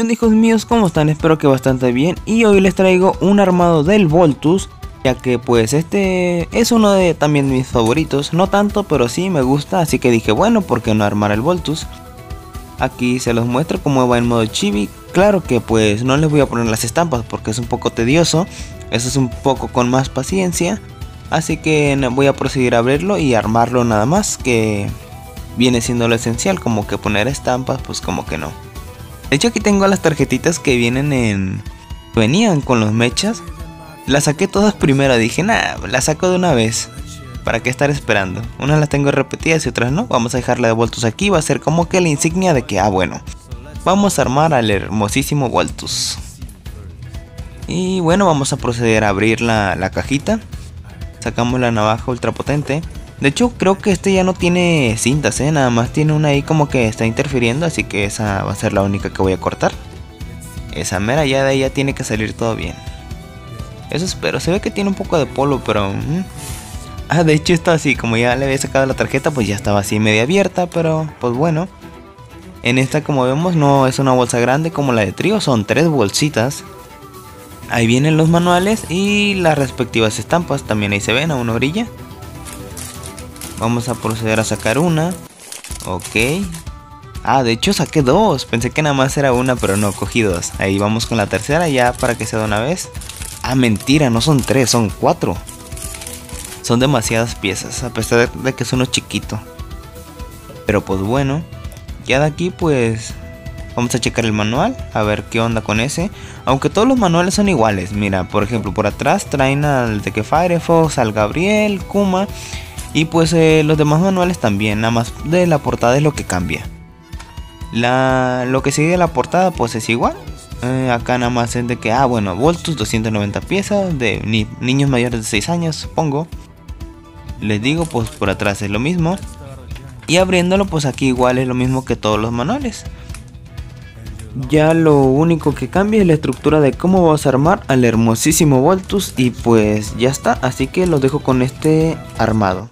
¿Qué onda hijos míos? ¿Cómo están? Espero que bastante bien y hoy les traigo un armado del Voltus ya que pues este es uno de también mis favoritos, no tanto pero sí me gusta así que dije bueno, ¿por qué no armar el Voltus? Aquí se los muestro cómo va en modo chibi, claro que pues no les voy a poner las estampas porque es un poco tedioso, eso es un poco con más paciencia, así que voy a proseguir a abrirlo y armarlo nada más que viene siendo lo esencial, como que poner estampas pues como que no. De hecho aquí tengo las tarjetitas que vienen en... Venían con los mechas. Las saqué todas primero, dije, nada, las saco de una vez. ¿Para qué estar esperando? Unas las tengo repetidas y otras no. Vamos a dejarla de Voltus aquí. Va a ser como que la insignia de que, ah, bueno. Vamos a armar al hermosísimo Voltus. Y bueno, vamos a proceder a abrir la, la cajita. Sacamos la navaja ultra potente. De hecho, creo que este ya no tiene cintas, ¿eh? Nada más tiene una ahí como que está interfiriendo, así que esa va a ser la única que voy a cortar. Esa mera ya de ahí ya tiene que salir todo bien. Eso espero, se ve que tiene un poco de polvo, pero... Ah, de hecho está así, como ya le había sacado la tarjeta, pues ya estaba así media abierta, pero pues bueno. En esta como vemos no es una bolsa grande como la de trío, son tres bolsitas. Ahí vienen los manuales y las respectivas estampas, también ahí se ven a una orilla. Vamos a proceder a sacar una. Ok. Ah, de hecho saqué dos. Pensé que nada más era una, pero no, cogí dos. Ahí vamos con la tercera ya para que sea de una vez. Ah, mentira, no son tres, son cuatro. Son demasiadas piezas, a pesar de que es uno chiquito. Pero pues bueno. Ya de aquí pues Vamos a checar el manual, a ver qué onda con ese. Aunque todos los manuales son iguales. Mira, por ejemplo, por atrás traen al de que Firefox, al Gabriel, Kuma. Y pues eh, los demás manuales también, nada más de la portada es lo que cambia. La, lo que sigue de la portada pues es igual. Eh, acá nada más es de que, ah bueno, Voltus 290 piezas de niños mayores de 6 años, supongo. Les digo, pues por atrás es lo mismo. Y abriéndolo pues aquí igual es lo mismo que todos los manuales. Ya lo único que cambia es la estructura de cómo vamos a armar al hermosísimo Voltus y pues ya está, así que lo dejo con este armado.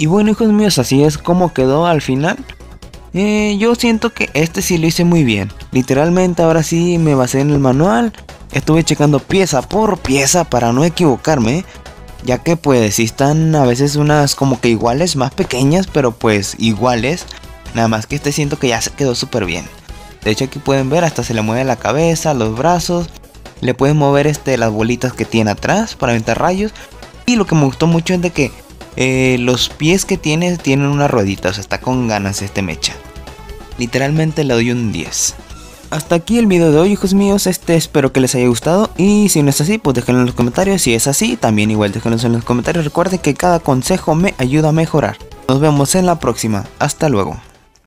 Y bueno hijos míos, así es como quedó al final. Eh, yo siento que este sí lo hice muy bien. Literalmente ahora sí me basé en el manual. Estuve checando pieza por pieza para no equivocarme. Ya que pues si están a veces unas como que iguales, más pequeñas, pero pues iguales. Nada más que este siento que ya se quedó súper bien. De hecho aquí pueden ver hasta se le mueve la cabeza, los brazos. Le pueden mover este, las bolitas que tiene atrás para aventar rayos. Y lo que me gustó mucho es de que eh, los pies que tiene tienen una ruedita. O sea, está con ganas este mecha. Literalmente le doy un 10. Hasta aquí el video de hoy hijos míos, este espero que les haya gustado y si no es así pues déjenlo en los comentarios, si es así también igual déjenlo en los comentarios, recuerden que cada consejo me ayuda a mejorar. Nos vemos en la próxima, hasta luego.